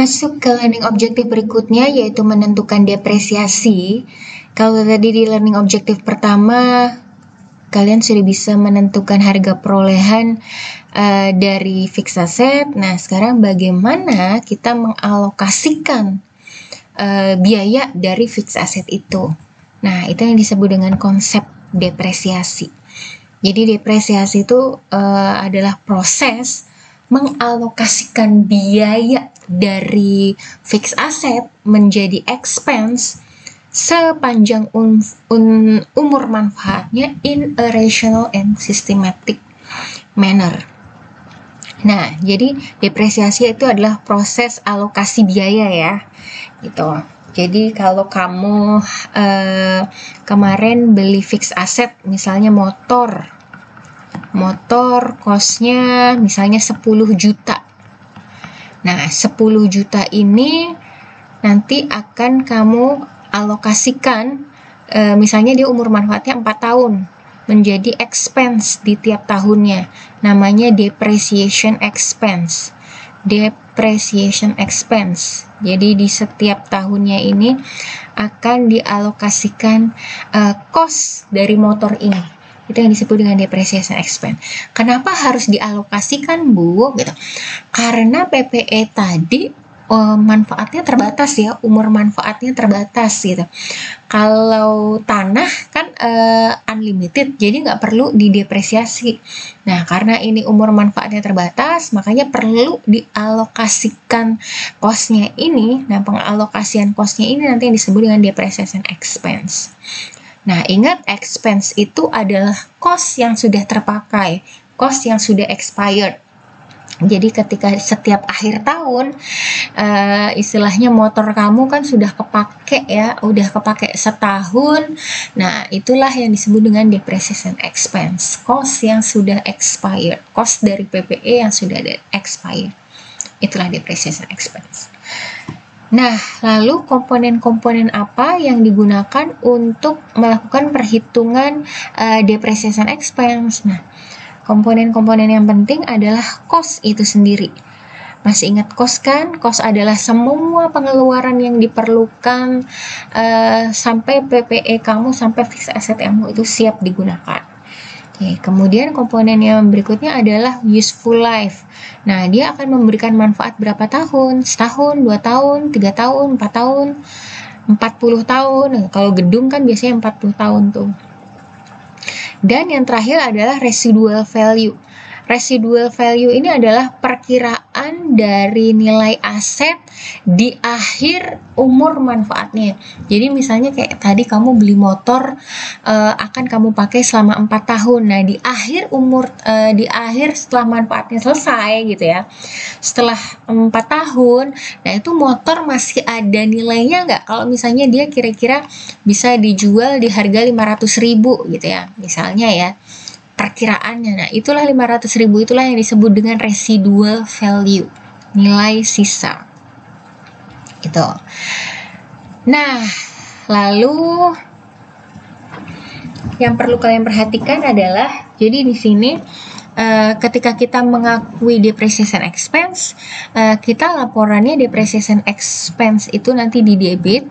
Masuk ke learning objektif berikutnya yaitu menentukan depresiasi. Kalau tadi di learning objektif pertama kalian sudah bisa menentukan harga perolehan uh, dari fixed asset. Nah, sekarang bagaimana kita mengalokasikan uh, biaya dari fixed asset itu? Nah, itu yang disebut dengan konsep depresiasi. Jadi depresiasi itu uh, adalah proses mengalokasikan biaya dari fixed asset menjadi expense sepanjang un, un, umur manfaatnya in a rational and systematic manner. Nah, jadi depresiasi itu adalah proses alokasi biaya ya, gitu. Jadi kalau kamu uh, kemarin beli fixed asset, misalnya motor, motor kosnya misalnya 10 juta. Nah, 10 juta ini nanti akan kamu alokasikan e, misalnya dia umur manfaatnya 4 tahun menjadi expense di tiap tahunnya. Namanya depreciation expense. Depreciation expense. Jadi di setiap tahunnya ini akan dialokasikan uh, cost dari motor ini itu yang disebut dengan depreciation expense. Kenapa harus dialokasikan Bu? Gitu. Karena PPE tadi uh, manfaatnya terbatas ya, umur manfaatnya terbatas gitu. Kalau tanah kan uh, unlimited, jadi nggak perlu didepresiasi. Nah, karena ini umur manfaatnya terbatas, makanya perlu dialokasikan kosnya ini. Nah, pengalokasian kosnya ini nanti yang disebut dengan depreciation expense. Nah, ingat expense itu adalah cost yang sudah terpakai, cost yang sudah expired. Jadi ketika setiap akhir tahun uh, istilahnya motor kamu kan sudah kepake ya, udah kepake setahun. Nah, itulah yang disebut dengan depreciation expense, cost yang sudah expired, cost dari PPE yang sudah expired. Itulah depreciation expense. Nah, lalu komponen-komponen apa yang digunakan untuk melakukan perhitungan uh, depreciation expense? Nah, Komponen-komponen yang penting adalah cost itu sendiri. Masih ingat cost kan? Cost adalah semua pengeluaran yang diperlukan uh, sampai PPE kamu, sampai fixed asset kamu itu siap digunakan. Oke, kemudian komponen yang berikutnya adalah useful life. Nah, dia akan memberikan manfaat berapa tahun? Setahun, dua tahun, tiga tahun, empat tahun, empat puluh tahun. Kalau gedung kan biasanya empat puluh tahun tuh. Dan yang terakhir adalah residual value. Residual value ini adalah perkiraan dari nilai aset di akhir umur manfaatnya. Jadi misalnya kayak tadi kamu beli motor uh, akan kamu pakai selama empat tahun. Nah di akhir umur uh, di akhir setelah manfaatnya selesai gitu ya, setelah empat tahun, nah itu motor masih ada nilainya nggak? Kalau misalnya dia kira-kira bisa dijual di harga 500 ribu gitu ya, misalnya ya perkiraannya. Nah, itulah 500 ribu itulah yang disebut dengan residual value, nilai sisa. Gitu. Nah, lalu yang perlu kalian perhatikan adalah jadi di sini Uh, ketika kita mengakui depreciation expense, uh, kita laporannya depreciation expense itu nanti di debit.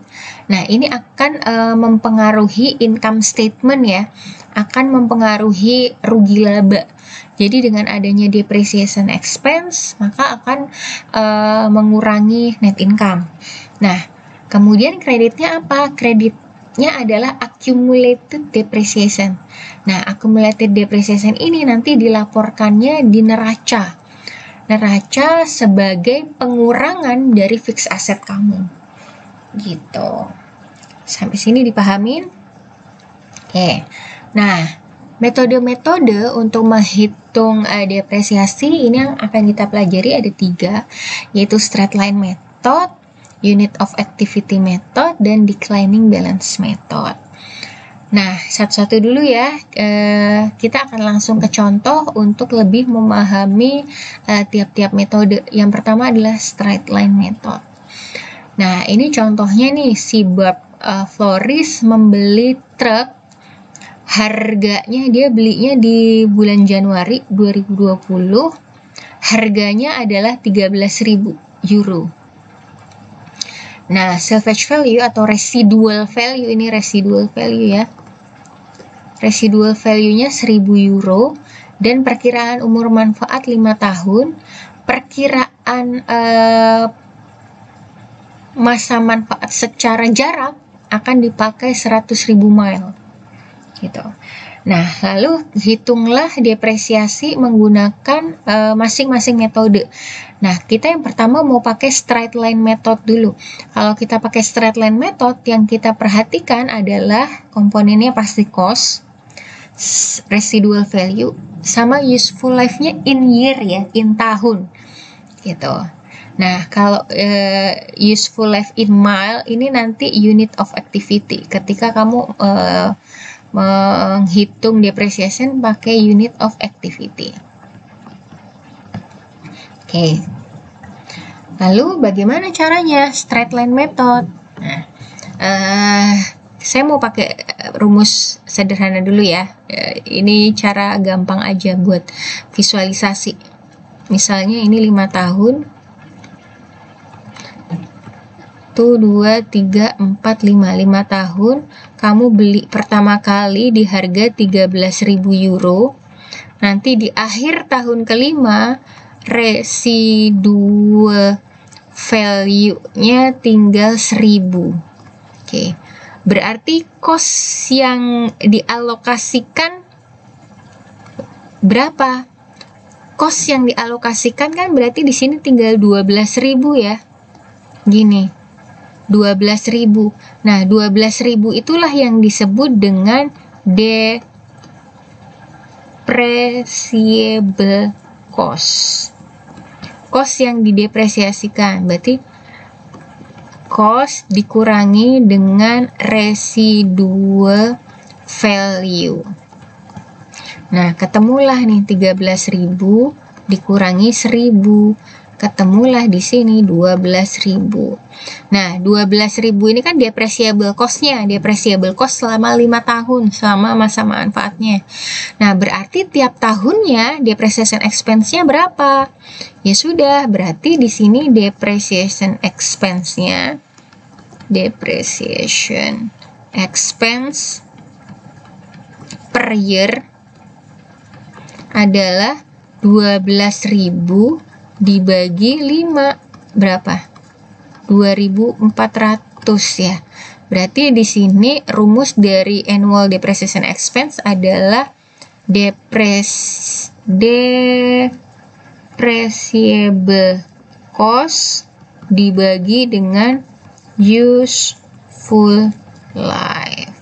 Nah, ini akan uh, mempengaruhi income statement ya akan mempengaruhi rugi laba. Jadi dengan adanya depreciation expense maka akan uh, mengurangi net income. Nah, kemudian kreditnya apa? Kreditnya adalah accumulated depreciation. Nah, accumulated depreciation ini nanti dilaporkannya di neraca. Neraca sebagai pengurangan dari fixed asset kamu. Gitu. Sampai sini dipahamin? Oke. Okay. Nah, metode-metode untuk menghitung uh, depresiasi ini yang akan kita pelajari ada tiga, yaitu straight line method, unit of activity method, dan declining balance method. Nah, satu-satu dulu ya, uh, kita akan langsung ke contoh untuk lebih memahami eh, tiap-tiap uh, metode. Yang pertama adalah straight line method. Nah, ini contohnya nih, si Bob uh, Floris membeli truk harganya dia belinya di bulan Januari 2020 harganya adalah 13.000 euro Nah, salvage value atau residual value ini residual value ya. Residual value-nya 1000 euro dan perkiraan umur manfaat 5 tahun. Perkiraan eh, masa manfaat secara jarak akan dipakai 100.000 mile. Gitu. Nah, lalu hitunglah depresiasi menggunakan eh, masing-masing uh, metode. Nah, kita yang pertama mau pakai straight line method dulu. Kalau kita pakai straight line method, yang kita perhatikan adalah komponennya pasti cost, residual value, sama useful life-nya in year ya, in tahun. Gitu. Nah, kalau uh, useful life in mile ini nanti unit of activity. Ketika kamu uh, menghitung depreciation pakai unit of activity. Oke. Okay. Lalu bagaimana caranya? Straight line method. Nah, uh, saya mau pakai rumus sederhana dulu ya. Uh, ini cara gampang aja buat visualisasi. Misalnya ini 5 tahun 1, 2, 3, 4, 5 5 tahun kamu beli pertama kali di harga 13.000 euro. Nanti di akhir tahun kelima residual value-nya tinggal 1000 oke. Berarti cost yang dialokasikan berapa? Cost yang dialokasikan kan berarti di sini tinggal 12.000 ya. Gini 12.000. Nah, 12.000 itulah yang disebut dengan depreciable cost. Cost yang didepresiasikan. Berarti cost dikurangi dengan residual value. Nah, ketemulah nih 13.000 dikurangi 1000 ketemulah di sini 12.000. Nah, 12.000 ini kan depreciable cost-nya, depreciable cost selama 5 tahun selama masa manfaatnya. Nah, berarti tiap tahunnya depreciation expense-nya berapa? Ya sudah, berarti di sini depreciation expense-nya depreciation expense per year adalah 12.000 dibagi 5 berapa? 2400 ya. Berarti di sini rumus dari annual depreciation expense adalah depres depreciable cost dibagi dengan useful life.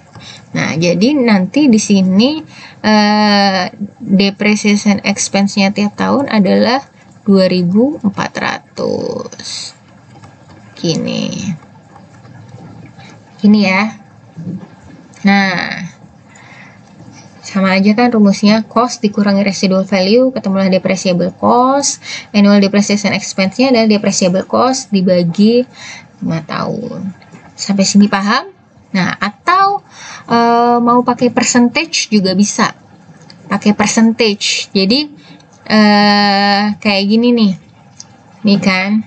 Nah, jadi nanti di sini uh, depreciation expense-nya tiap tahun adalah 2400 gini. Gini ya. Nah sama aja kan rumusnya cost dikurangi residual value ketemulah depreciable cost annual depreciation expense-nya adalah depreciable cost dibagi 5 tahun. Sampai sini paham? Nah atau e, mau pakai percentage juga bisa. Pakai percentage. Jadi uh, kayak gini nih. Nih kan.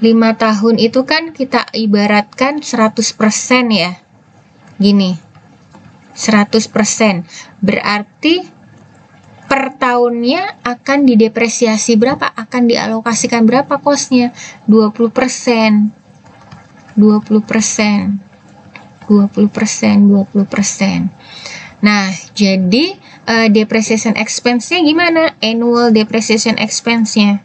Lima tahun itu kan kita ibaratkan 100% ya. Gini. 100% berarti per tahunnya akan didepresiasi berapa? Akan dialokasikan berapa kosnya? 20% 20% 20% 20% nah jadi uh, depreciation expense-nya gimana? Annual depreciation expense-nya.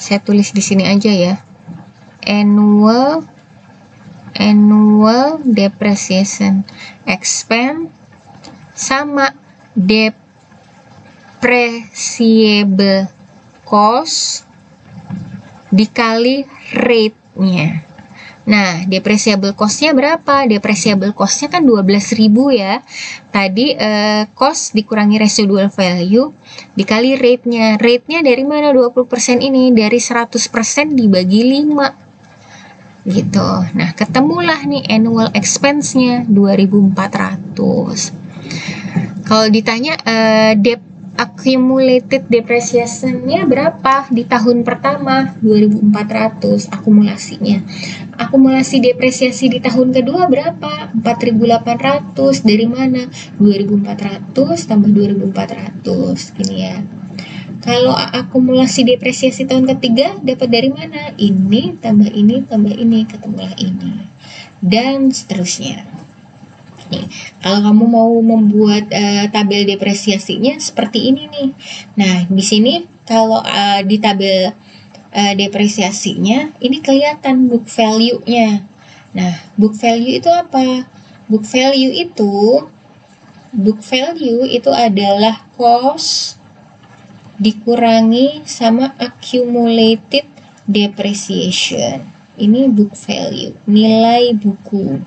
Saya tulis di sini aja ya. Annual annual depreciation expense sama depreciable cost dikali rate-nya. Nah, depreciable cost-nya berapa? Depreciable cost-nya kan 12.000 ya. Tadi eh, cost dikurangi residual value dikali rate-nya. Rate-nya dari mana 20% ini? Dari 100% dibagi 5. Gitu. Nah, ketemulah nih annual expense-nya 2400. Kalau ditanya eh, dep accumulated depreciation-nya berapa di tahun pertama 2400 akumulasinya. Akumulasi depresiasi di tahun kedua berapa? 4800 dari mana? 2400 tambah 2400 ini ya. Kalau akumulasi depresiasi tahun ketiga dapat dari mana? Ini tambah ini tambah ini ketemulah ini. Dan seterusnya Nih, kalau kamu mau membuat uh, tabel depresiasinya seperti ini nih. Nah, di sini kalau uh, di tabel uh, depresiasinya ini kelihatan book value-nya. Nah, book value itu apa? Book value itu book value itu adalah cost dikurangi sama accumulated depreciation. Ini book value, nilai buku.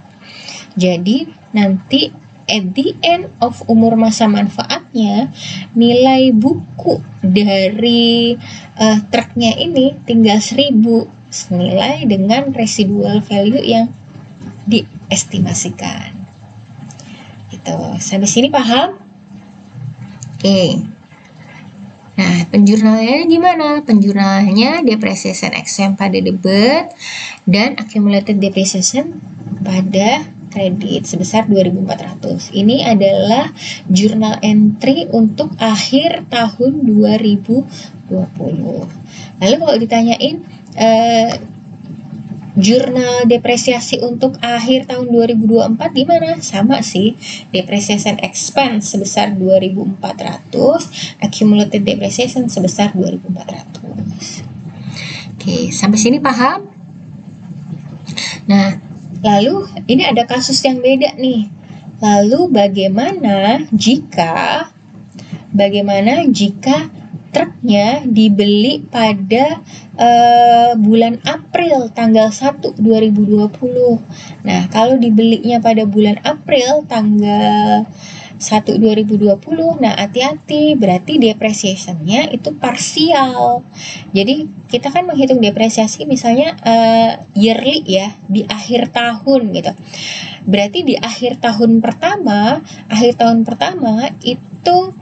Jadi nanti at the end of umur masa manfaatnya nilai buku dari uh, truknya ini tinggal 1000 senilai dengan residual value yang diestimasikan. Itu sampai sini paham? Oke. Okay. nah penjurnalnya gimana? Penjurnalnya depreciation exam pada debit dan accumulated depreciation pada kredit sebesar 2.400. Ini adalah jurnal entry untuk akhir tahun 2020. Lalu kalau ditanyain eh, jurnal depresiasi untuk akhir tahun 2024 gimana? Sama sih, depreciation expense sebesar 2.400, accumulated depreciation sebesar 2.400. Oke, sampai sini paham? Nah, Lalu ini ada kasus yang beda nih. Lalu bagaimana jika bagaimana jika truknya dibeli pada uh, bulan April tanggal 1 2020. Nah, kalau dibelinya pada bulan April tanggal 1 2020 nah hati-hati. Berarti depresiasinya itu parsial. Jadi kita kan menghitung depresiasi misalnya uh, yearly ya di akhir tahun gitu. Berarti di akhir tahun pertama akhir tahun pertama itu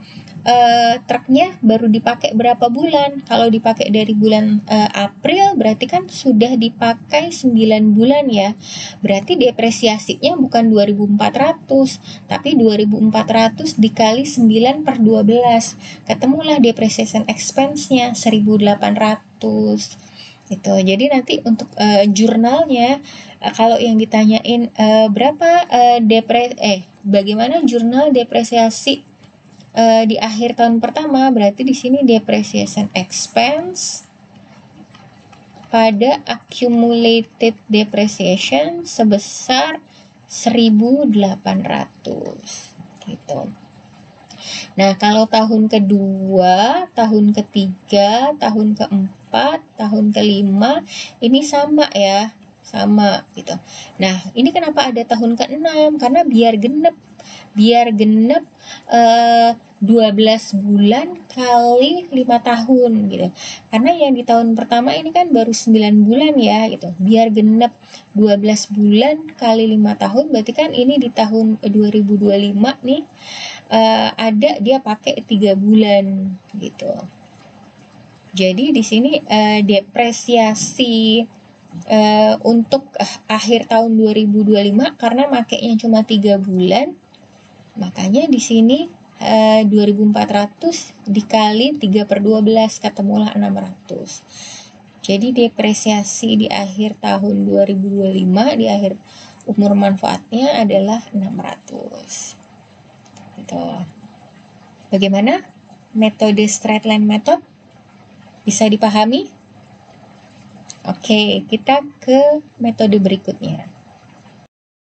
uh, truknya baru dipakai berapa bulan? Kalau dipakai dari bulan uh, April berarti kan sudah dipakai 9 bulan ya. Berarti depresiasinya bukan 2400 tapi 2400 dikali 9 per 12. Ketemulah depreciation expense-nya 1800 itu jadi nanti untuk uh, jurnalnya uh, kalau yang ditanyain uh, berapa uh, depres eh bagaimana jurnal depresiasi uh, di akhir tahun pertama berarti di sini depreciation expense pada accumulated depreciation sebesar 1800 gitu. Nah, kalau tahun kedua, tahun ketiga, tahun keempat, tahun kelima ini sama ya, sama gitu. Nah, ini kenapa ada tahun keenam? Karena biar genep, biar genep uh, 12 bulan kali 5 tahun gitu. Karena yang di tahun pertama ini kan baru 9 bulan ya gitu. Biar genep 12 bulan kali 5 tahun berarti kan ini di tahun 2025 nih uh, ada dia pakai 3 bulan gitu. Jadi di sini uh, depresiasi uh, untuk uh, akhir tahun 2025 karena makainya cuma 3 bulan makanya di sini 2400 eh, dikali 3 per 12 ketemulah 600 jadi depresiasi di akhir tahun 2025 di akhir umur manfaatnya adalah 600 gitu. Bagaimana metode straight line method? Bisa dipahami? Oke, kita ke metode berikutnya.